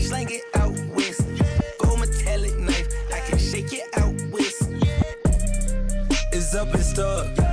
out it out metallic knife. I can shake it out. It's up and stuck.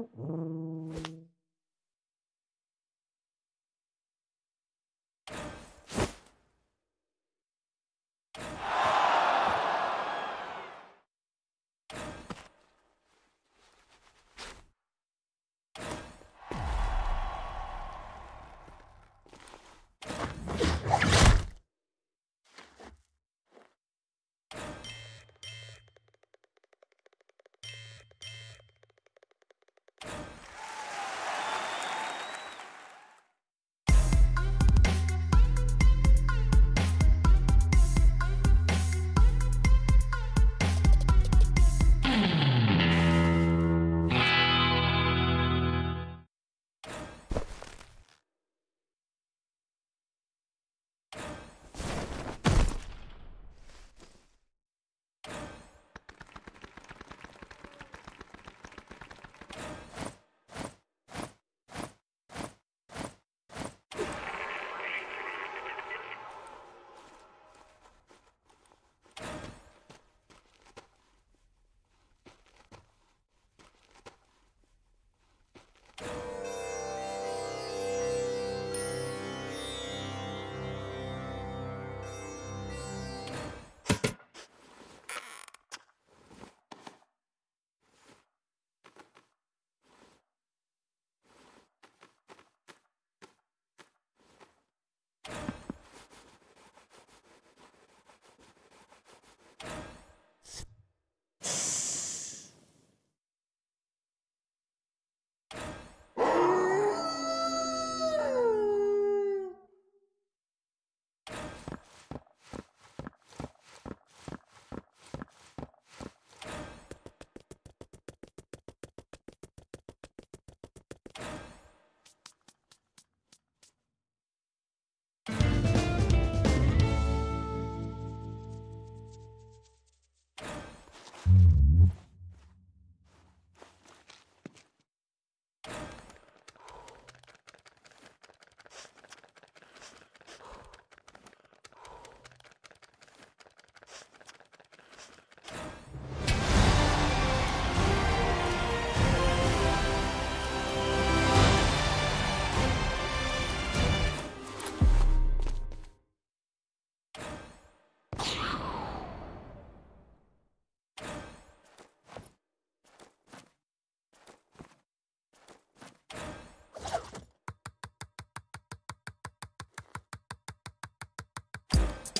Mm-hmm.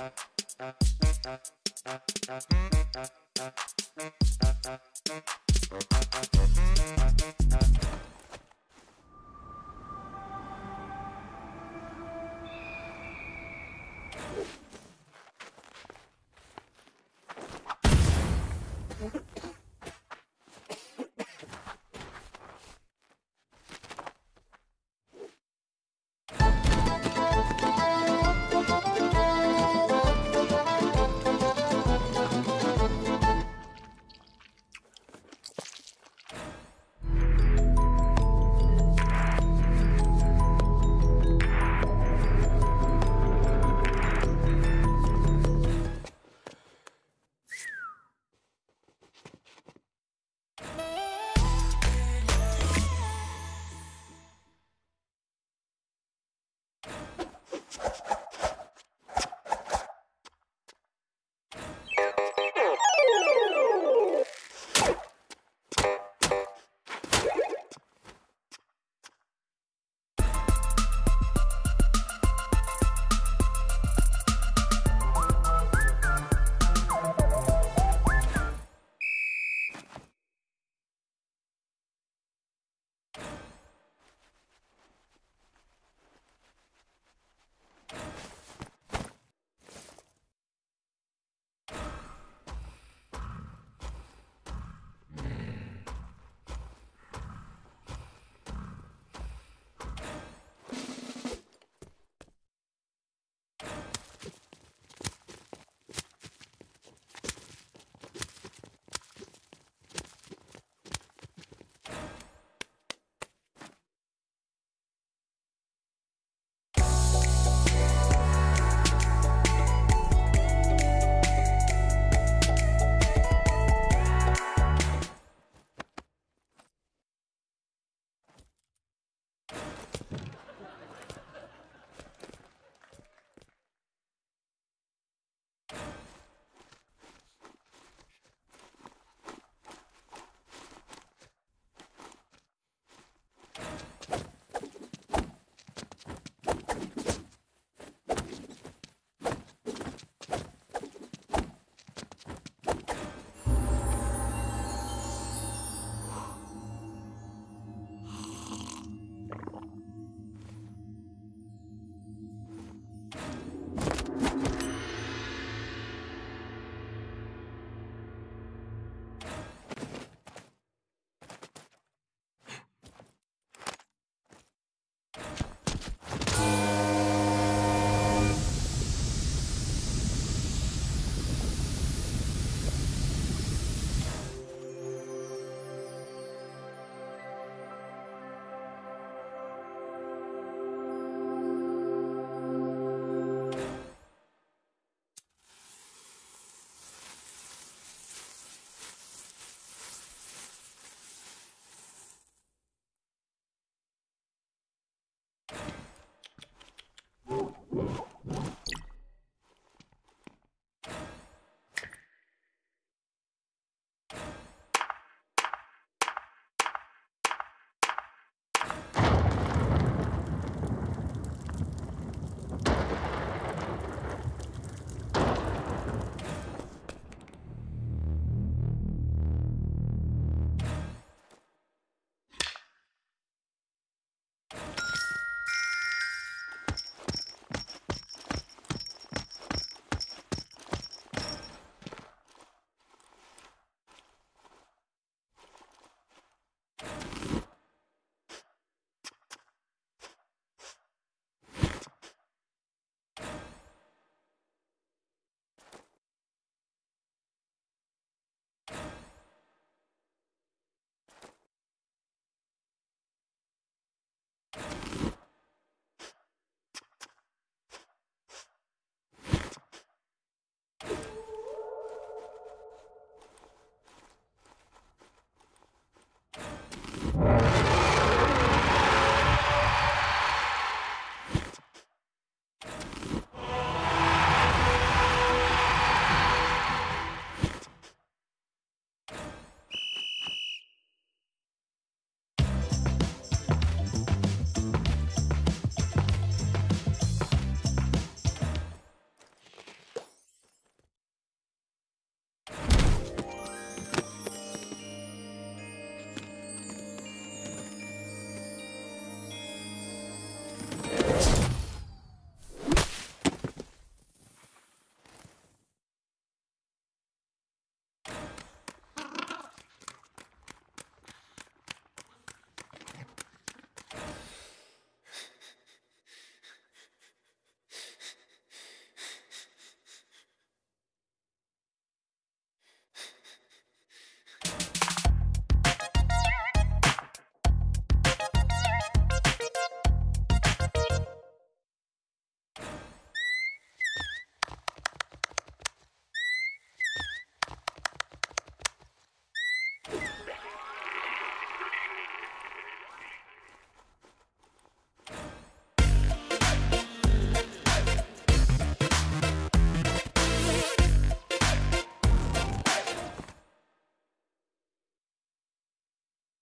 Thank